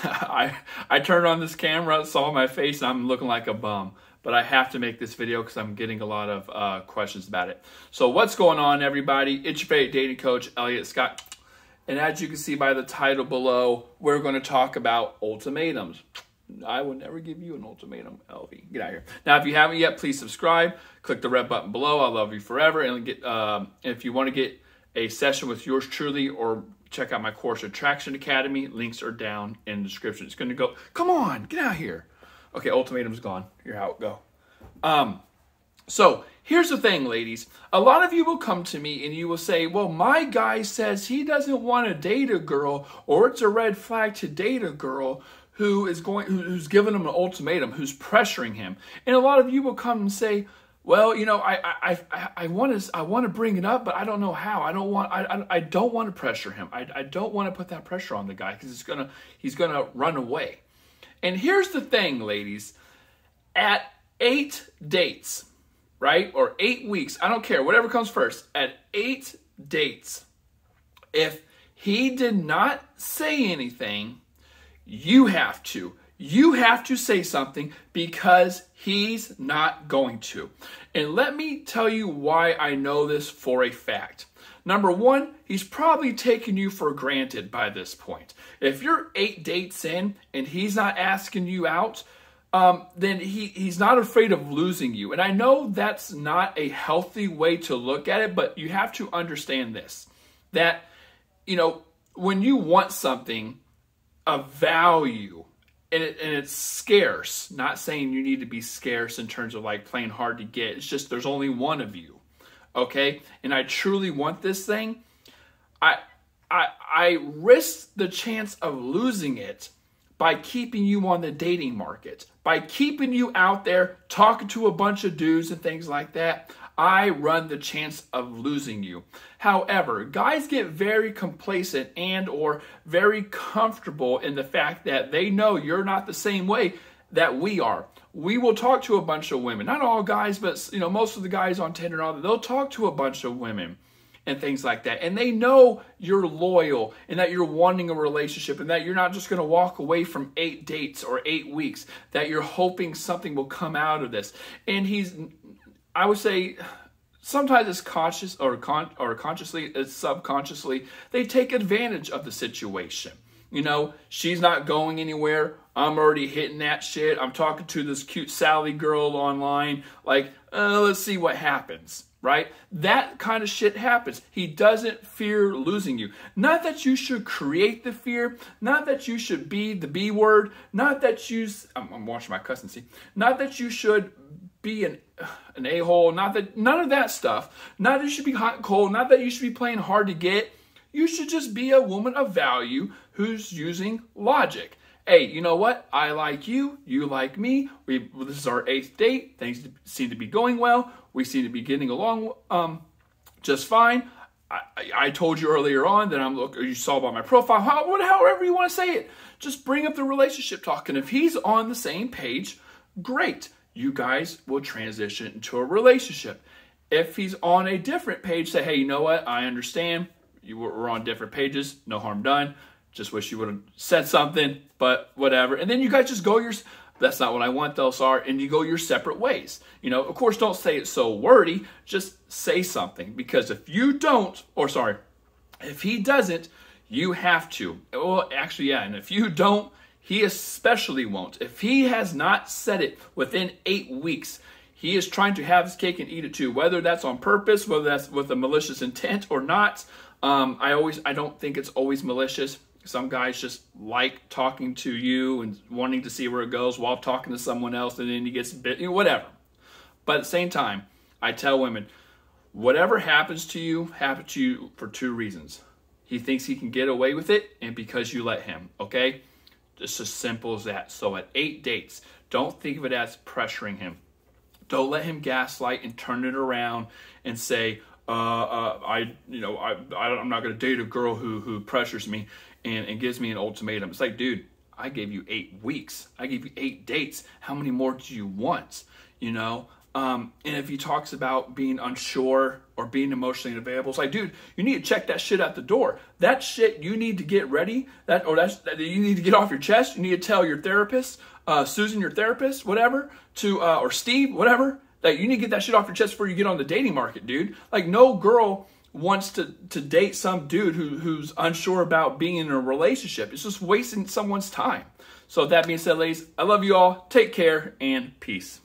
I I turned on this camera, saw my face, and I'm looking like a bum. But I have to make this video because I'm getting a lot of uh, questions about it. So what's going on, everybody? It's your favorite dating coach, Elliot Scott. And as you can see by the title below, we're going to talk about ultimatums. I will never give you an ultimatum, LV. Get out of here. Now, if you haven't yet, please subscribe. Click the red button below. I love you forever. And get um, if you want to get a session with yours truly or check out my course, Attraction Academy, links are down in the description. It's going to go, come on, get out here. Okay, ultimatum's gone. How it go. Um, so here's the thing, ladies. A lot of you will come to me and you will say, well, my guy says he doesn't want to date a girl or it's a red flag to date a girl who is going who's giving him an ultimatum, who's pressuring him. And a lot of you will come and say, "Well, you know, I I I, I want to I want to bring it up, but I don't know how. I don't want I I, don't want to pressure him. I I don't want to put that pressure on the guy because he's gonna he's gonna run away." And here's the thing, ladies. At eight dates, right, or eight weeks, I don't care, whatever comes first. At eight dates, if he did not say anything you have to. You have to say something because he's not going to. And let me tell you why I know this for a fact. Number one, he's probably taken you for granted by this point. If you're eight dates in and he's not asking you out, um, then he, he's not afraid of losing you. And I know that's not a healthy way to look at it, but you have to understand this that, you know, when you want something, a value and, it, and it's scarce. Not saying you need to be scarce in terms of like playing hard to get. It's just there's only one of you. Okay? And I truly want this thing. I I I risk the chance of losing it by keeping you on the dating market, by keeping you out there talking to a bunch of dudes and things like that. I run the chance of losing you. However, guys get very complacent and or very comfortable in the fact that they know you're not the same way that we are. We will talk to a bunch of women. Not all guys, but you know, most of the guys on Tinder and all that, they'll talk to a bunch of women and things like that. And they know you're loyal and that you're wanting a relationship and that you're not just going to walk away from eight dates or eight weeks, that you're hoping something will come out of this. And he's I would say sometimes it's conscious or con- or consciously, it's subconsciously, they take advantage of the situation. You know, she's not going anywhere. I'm already hitting that shit. I'm talking to this cute Sally girl online. Like, uh, let's see what happens, right? That kind of shit happens. He doesn't fear losing you. Not that you should create the fear. Not that you should be the B word. Not that you. I'm, I'm watching my cousin see. Not that you should be an an a hole. Not that none of that stuff. Not that you should be hot and cold. Not that you should be playing hard to get. You should just be a woman of value who's using logic. Hey, you know what? I like you. You like me. We this is our eighth date. Things seem to be going well. We seem to be getting along um, just fine. I, I, told you earlier on that I'm look. You saw by my profile. How, however you want to say it. Just bring up the relationship talk, and if he's on the same page, great you guys will transition into a relationship. If he's on a different page, say, hey, you know what? I understand. You were on different pages. No harm done. Just wish you would have said something, but whatever. And then you guys just go your. That's not what I want, Delsar. And you go your separate ways. You know, of course, don't say it so wordy. Just say something because if you don't, or sorry, if he doesn't, you have to. Well, actually, yeah. And if you don't, he especially won't. If he has not said it within eight weeks, he is trying to have his cake and eat it too. Whether that's on purpose, whether that's with a malicious intent or not, um, I always I don't think it's always malicious. Some guys just like talking to you and wanting to see where it goes while talking to someone else, and then he gets bit, you know, whatever. But at the same time, I tell women, whatever happens to you, happens to you for two reasons. He thinks he can get away with it, and because you let him. Okay. It's as simple as that. So at eight dates, don't think of it as pressuring him. Don't let him gaslight and turn it around and say, uh, uh, I, you know, I, I am not going to date a girl who, who pressures me and, and gives me an ultimatum. It's like, dude, I gave you eight weeks. I gave you eight dates. How many more do you want? You know, Um, and if he talks about being unsure or being emotionally unavailable, it's like, dude, you need to check that shit at the door. That shit you need to get ready. That or that's that you need to get off your chest. You need to tell your therapist, uh, Susan, your therapist, whatever, to uh, or Steve, whatever, that you need to get that shit off your chest before you get on the dating market, dude. Like no girl wants to to date some dude who who's unsure about being in a relationship. It's just wasting someone's time. So that being said, ladies, I love you all. Take care and peace.